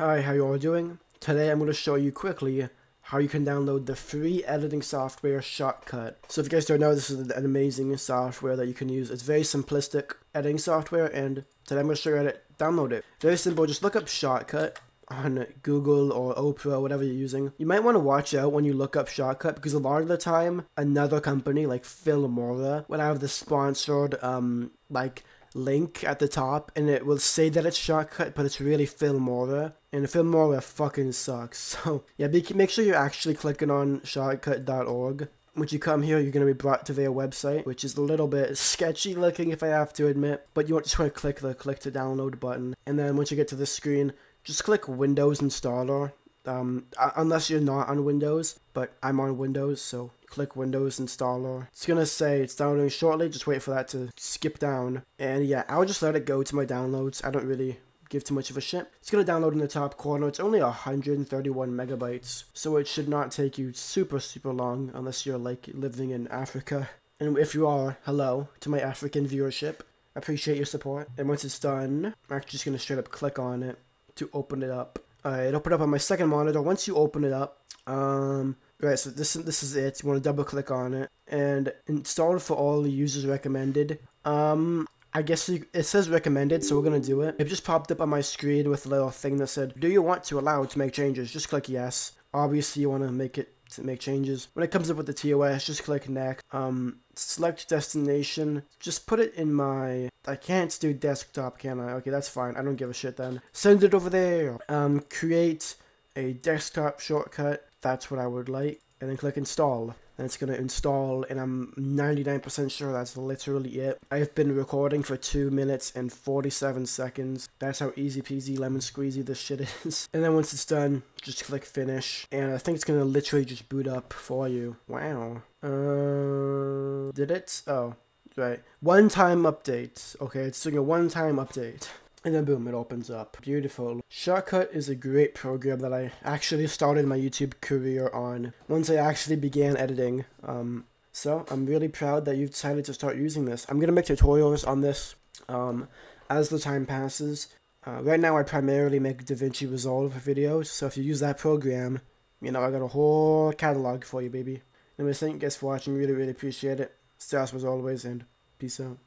Hi, how you all doing? Today I'm going to show you quickly how you can download the free editing software Shotcut. So if you guys don't know, this is an amazing software that you can use. It's very simplistic editing software and today I'm going to show you how to download it. Very simple, just look up Shotcut on Google or Opera, whatever you're using. You might want to watch out when you look up Shotcut because a lot of the time another company like Filmora will have the sponsored um like link at the top and it will say that it's Shotcut but it's really Filmora and Filmora fucking sucks. So yeah, be, make sure you're actually clicking on shotcut.org Once you come here, you're going to be brought to their website, which is a little bit sketchy looking if I have to admit. But you just want to click the click to download button. And then once you get to this screen, just click Windows Installer. Um, unless you're not on Windows, but I'm on Windows, so click Windows Installer. It's gonna say it's downloading shortly, just wait for that to skip down. And yeah, I'll just let it go to my downloads. I don't really give too much of a shit. It's gonna download in the top corner. It's only 131 megabytes, so it should not take you super, super long unless you're like living in Africa. And if you are, hello to my African viewership. I appreciate your support. And once it's done, I'm actually just gonna straight up click on it to open it up. Alright, it opened up on my second monitor. Once you open it up, um, right, so this this is it. You want to double click on it and install it for all the users recommended. Um, I guess you, it says recommended, so we're gonna do it. It just popped up on my screen with a little thing that said, "Do you want to allow to make changes?" Just click yes. Obviously, you want to make it to make changes. When it comes up with the TOS, just click next. Um, select destination. Just put it in my. I can't do desktop, can I? Okay, that's fine. I don't give a shit then. Send it over there. Um, create a desktop shortcut. That's what I would like. And then click install and it's going to install and I'm 99% sure that's literally it. I've been recording for 2 minutes and 47 seconds. That's how easy peasy lemon squeezy this shit is. and then once it's done, just click finish and I think it's going to literally just boot up for you. Wow. Uh, did it? Oh, right. One time update. Okay, it's doing a one time update. And then boom, it opens up. Beautiful. Shotcut is a great program that I actually started my YouTube career on once I actually began editing. Um, so I'm really proud that you've decided to start using this. I'm gonna make tutorials on this um, as the time passes. Uh, right now I primarily make DaVinci Resolve videos, so if you use that program, you know, I got a whole catalog for you, baby. Anyways, thank you guys for watching, really, really appreciate it. Stay awesome as always, and peace out.